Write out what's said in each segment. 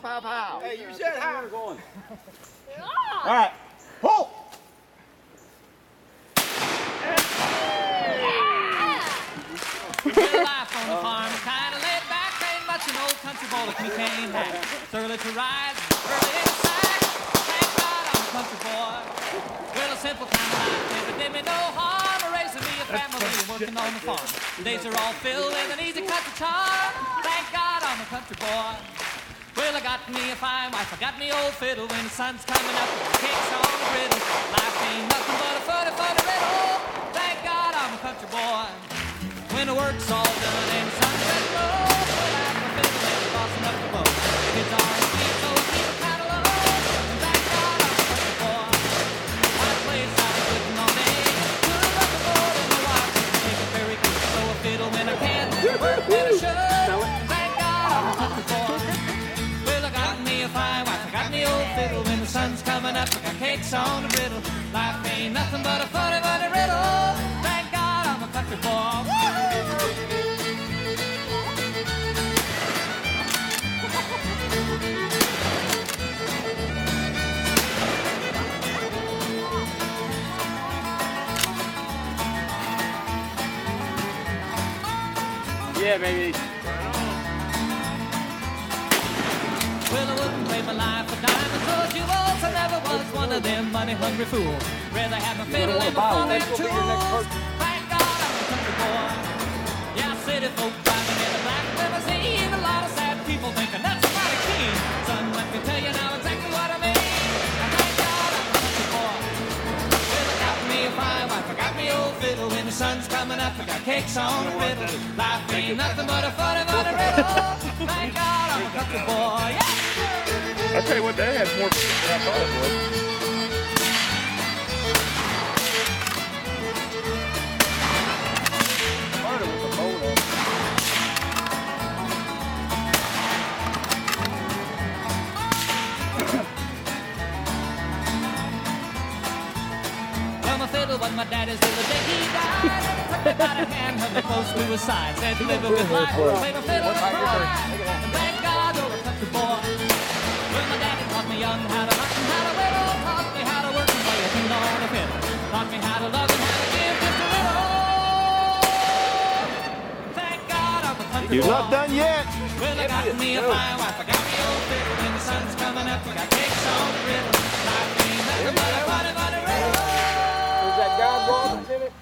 pow, pow, pow. Hey, you said how. All right, pull. Real life on the farm, kind of laid back, ain't much an old country boy like me can't hack. It's early to rise, early inside. Thank God I'm a country boy. Well, a simple kind of life never did me no harm. Raising me a family and working on the farm. The days are all filled with an easy country charm. Thank God I'm a country boy. Me fine wife, I got me old fiddle. When the sun's coming up, cake's on the griddle. Life ain't nothing but a funny, funny riddle. Thank God I'm a country boy. When the work's all done fiddle. When the sun's coming up, I got cakes on the griddle. Life ain't nothing but a funny, funny riddle. Thank God I'm a country boy. Yeah, baby. Trade my life for diamonds or jewels. I never was one of them money-hungry fools. Rather have my fiddle and my and tools. Thank God I'm a country boy. Yeah, city folk driving in a black limousine. A lot of sad people thinking that's mighty keen. Son, let me tell you now exactly what I mean. And thank God I'm a country boy. Well, I got me a fine wife, I got me old fiddle. When the sun's coming up, I got cakes on a griddle. Life ain't nothing but a funny, funny riddle. Thank God I'm a country boy. Yeah. I tell you what, that has more than I thought it would. Started with a bowl of. My fiddle was my daddy's till the day he died. Took me by the hand, held me close to his side. Said, live a good life, play my fiddle and cry. And thank God oh, you're a country boy. Young how to hunt and how to whittle. Taught me how to work and play a tune on the fiddle. Taught me how to love and how to give just a little. Thank God I'm a country He's boy. not done yet. Well, I got me a fine wife, I got me old fiddle. When the sun's coming up, I got cakes on the griddle. Life ain't nothing but a funny, funny riddle. Is that God Rollins in it?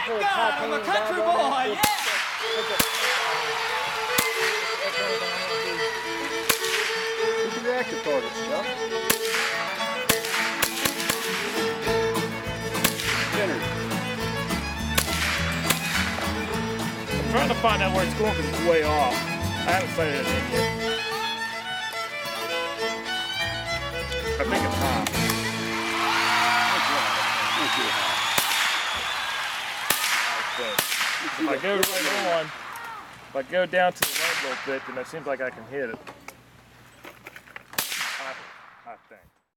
Thank God I'm a country boy, trying to find out where it's going because it's way off. I haven't sighted it in yet. I think it's high. If I go right on, if I go down to the right a little bit, then it seems like I can hit it. I, I think.